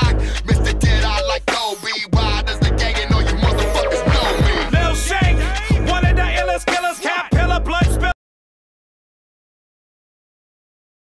block. Miss